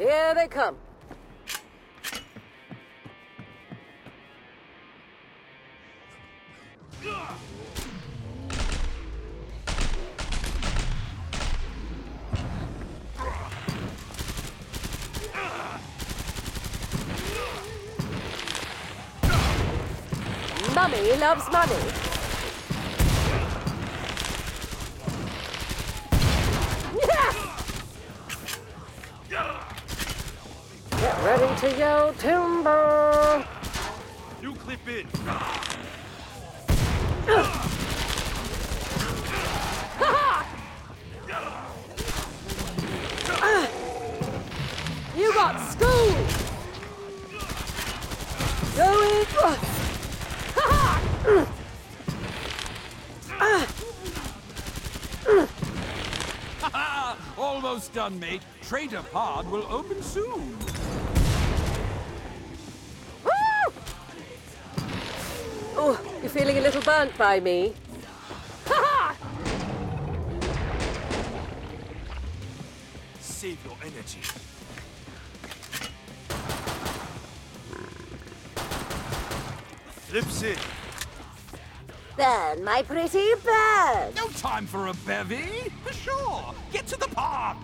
Here they come. Mummy loves money. Get ready to yell timber. You clip in. You got school. Going. Almost done, mate. Trader Pod will open soon. You're feeling a little burnt by me. Save your energy. Flips in. Burn, my pretty bird. No time for a bevy. For sure. Get to the pod.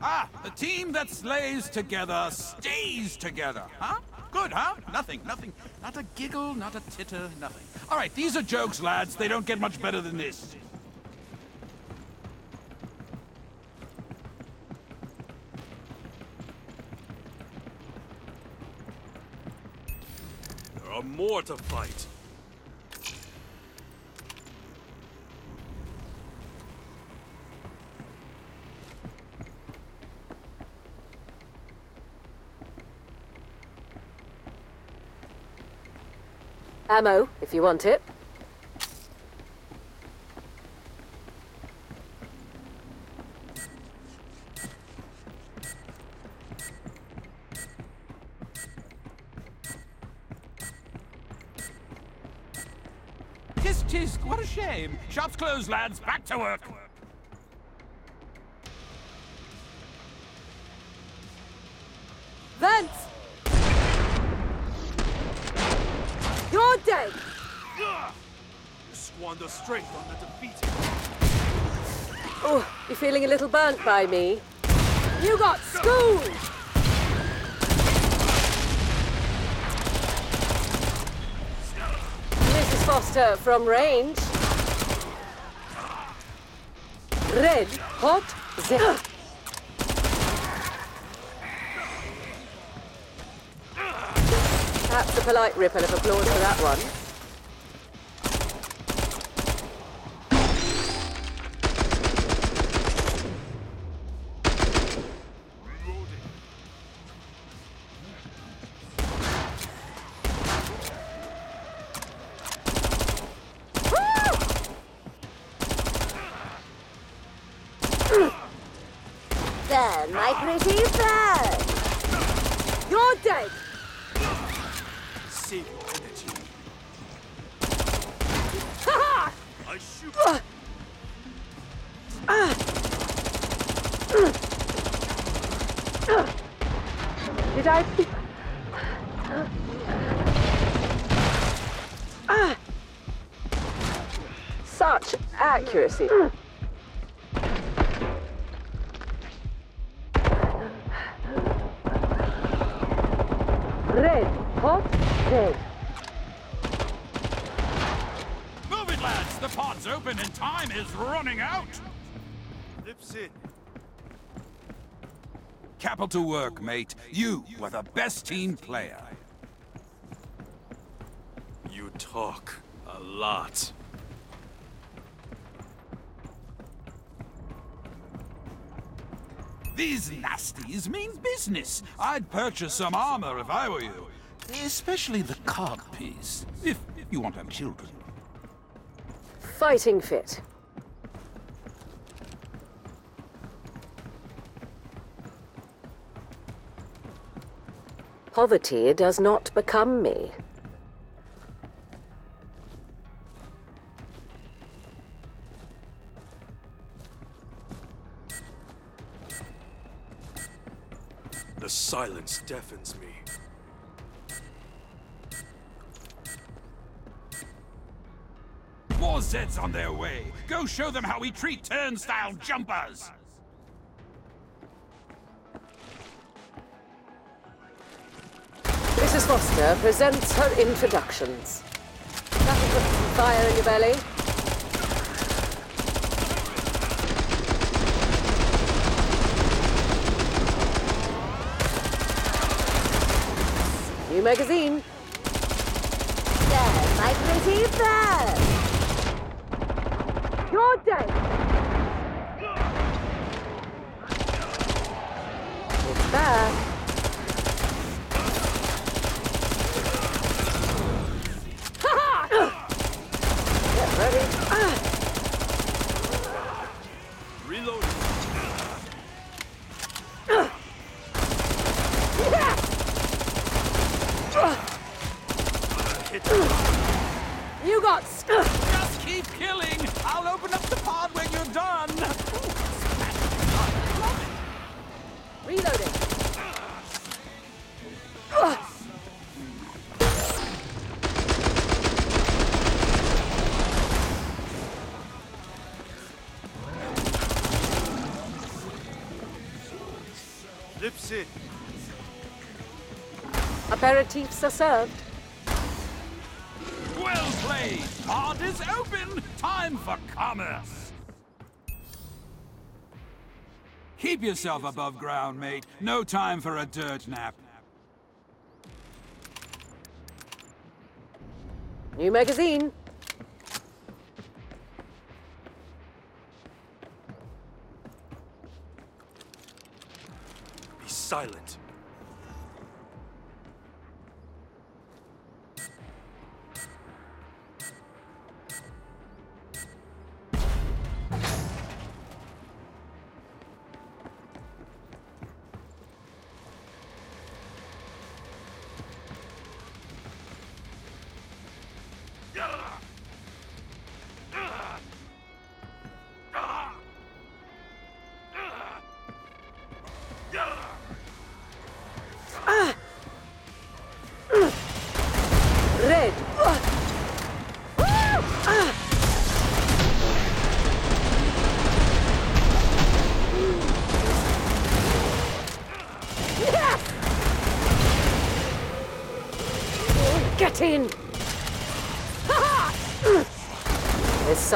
Ah, the team that slays together stays together, huh? Good, huh? Nothing, nothing. Not a giggle, not a titter, nothing. All right, these are jokes, lads. They don't get much better than this. There are more to fight. Ammo, if you want it. Tisk tisk, what a shame. Shop's closed, lads. Back to work. Strength on the defeated. Oh, you're feeling a little burnt by me. You got schooled! Mrs. Foster from range. Red, hot, zip. Perhaps a polite ripple of applause for that one. My pretty bird! Hot, red. Move it, lads. The pod's open and time is running out. Flips in. Capital work, mate. You were the best team player. You talk a lot. These nasties mean business. I'd purchase some armor if I were you. Especially the cog piece, if you want to have children. Fighting fit. Poverty does not become me. The silence deafens me. More Zeds on their way. Go show them how we treat turnstile jumpers. Mrs. Foster presents her introductions. That'll put some fire in your belly. New magazine. There, my pretty bird. You're dead. It's back. In. Aperitifs are served. Well played. Pod is open. Time for commerce. Keep yourself above ground, mate. No time for a dirt nap. New magazine. Silent.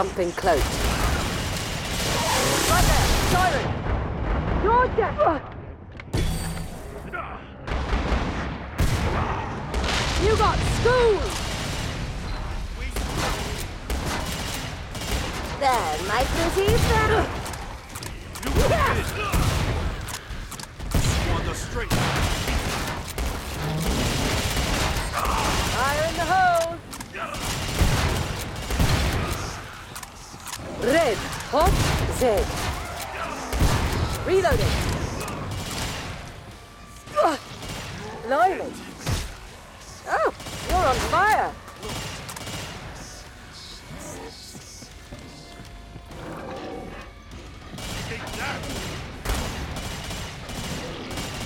Something close. Right there! Siren! You're dead! You got schooled! There, my pretty bird. Squander strength. Fire in the hole! Red, hot, Z. Reloading. Ugh. Blimey. Oh, you're on fire.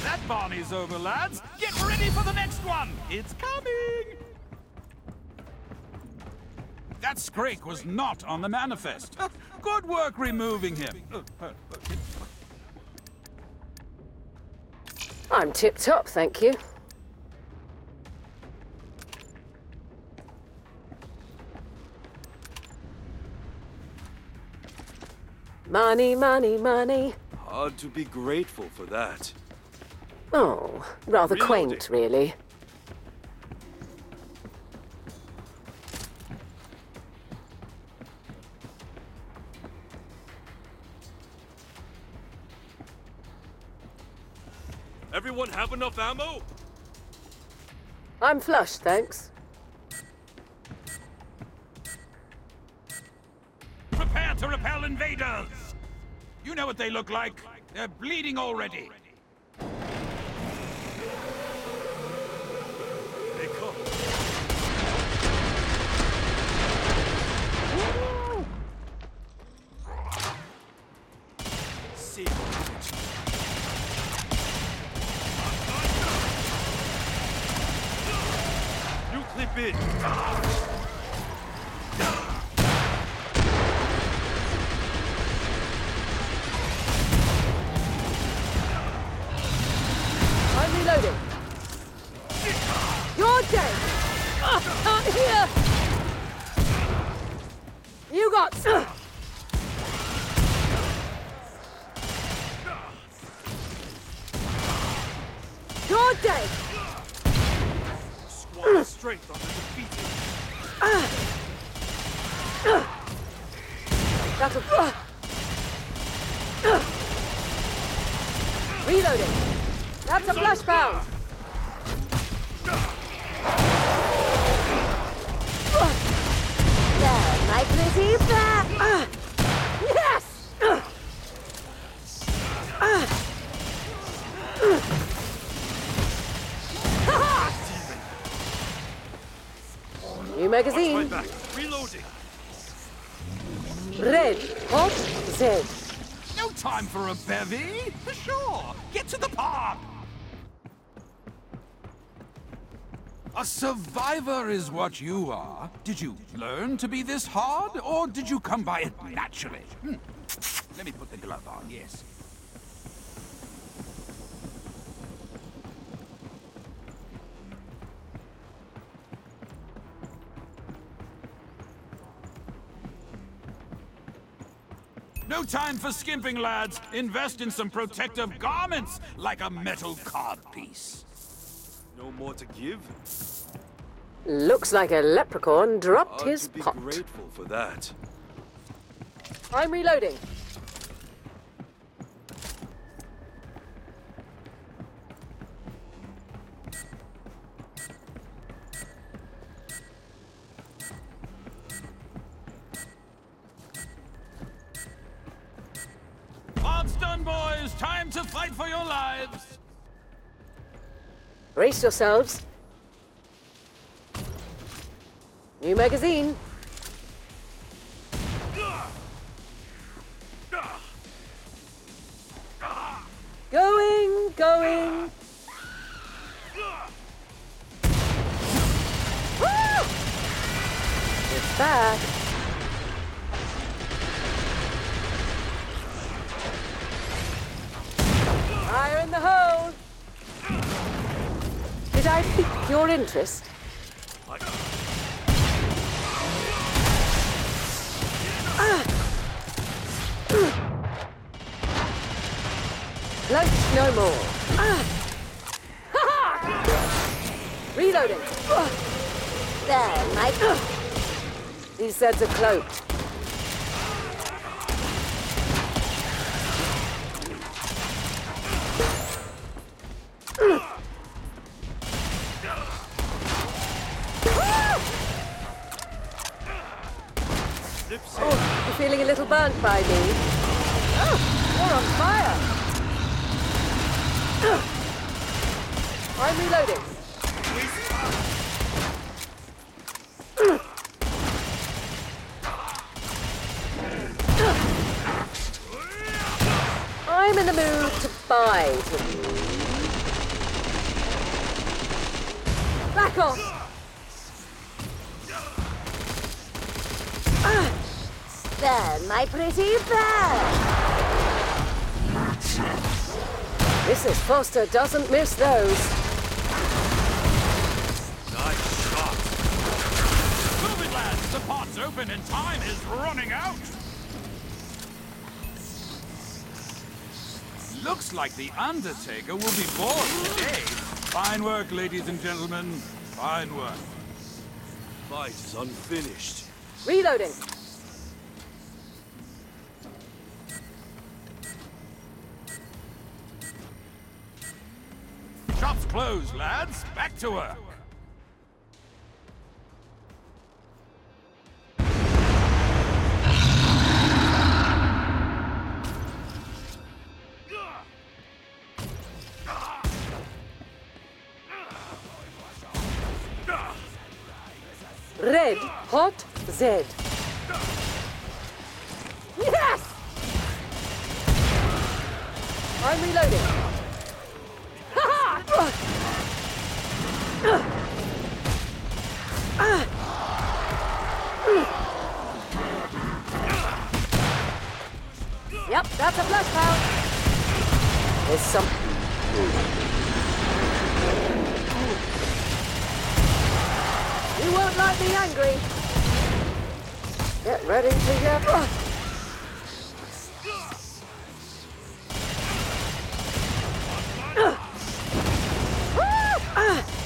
That Barney's over, lads. Get ready for the next one. It's coming. That Scrake was not on the manifest. Good work removing him. I'm tip top, thank you. Money, money, money. Hard to be grateful for that. Oh, rather Reloading. quaint, really. Everyone have enough ammo? I'm flush, thanks. Prepare to repel invaders! You know what they look like. They're bleeding already. bitch. That'll. Reloading. That's a flashbang. There, my pretty bear. Yes. New magazine. Red, hot, Z. No time for a bevy. For sure. Get to the park. A survivor is what you are. Did you learn to be this hard, or did you come by it naturally? Hmm. Let me put the glove on, yes. No time for skimping, lads. Invest in some protective garments, like a metal codpiece. No more to give? Looks like a leprechaun dropped Ought his to be pot. grateful for that. I'm reloading. Brace yourselves. New magazine. Going, going. It's back. Fire in the hole. Did I pique your interest? Close no more. Reloading. There, my These sets are cloaked. Burnt by me. Oh, you're on fire. I'm reloading. I'm in the mood to you. Back off! There, my pretty bear. Mrs. Foster doesn't miss those. Nice shot. Move it, lads. The pod's open and time is running out. Looks like the Undertaker will be born today. Fine work, ladies and gentlemen. Fine work. Fight is unfinished. Reloading. Shop's closed, lads. Back to work. Red, hot, Z. Yes! I'm reloading. There's some. You won't like me angry. Get ready to get. Ugh. Ah! Back ah!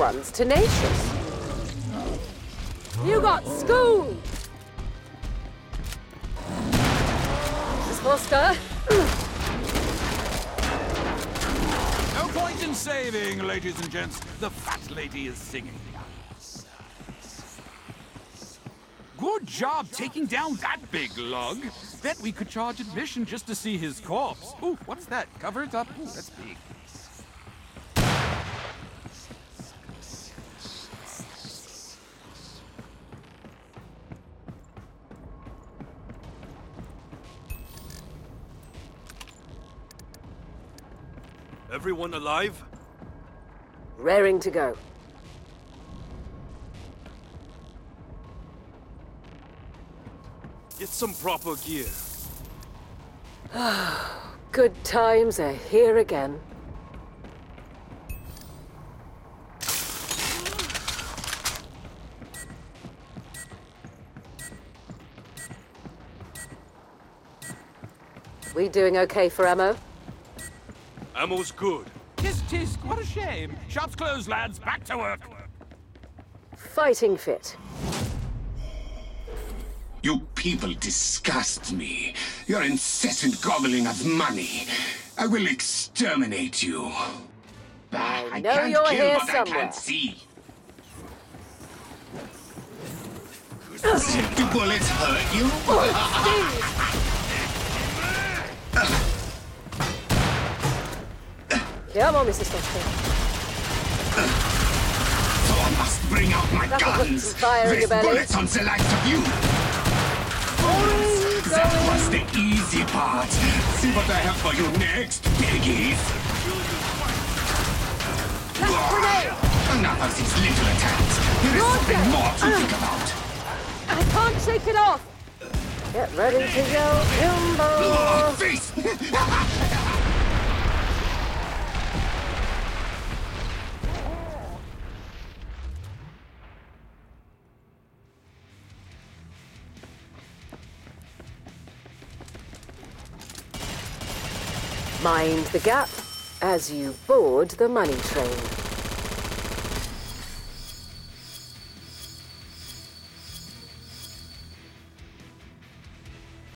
One's tenacious. You got schooled. Mrs. Foster. No point in saving, ladies and gents. The fat lady is singing. Good job taking down that big lug. Bet we could charge admission just to see his corpse. Ooh, what's that? Cover it up. Ooh, that's big. Everyone alive? Raring to go. Get some proper gear. Good times are here again. We doing okay for ammo? Ammo's good. Tisk tisk, what a shame. Shop's closed, lads. Back to work. Fighting fit. You people disgust me. Your incessant gobbling of money. I will exterminate you. Ah, I know can't you're kill here what I somewhere. can't see. Do bullets hurt you? Come on, Mrs. Foster. So I must bring out my That'll guns. There's eh? bullets on the likes of you. That was the easy part. See what I have for you next, piggies. Enough of these little attacks. There is something more to uh. think about. I can't shake it off. Get ready to go, Kimbo. Oh, face! Mind the gap as you board the money train.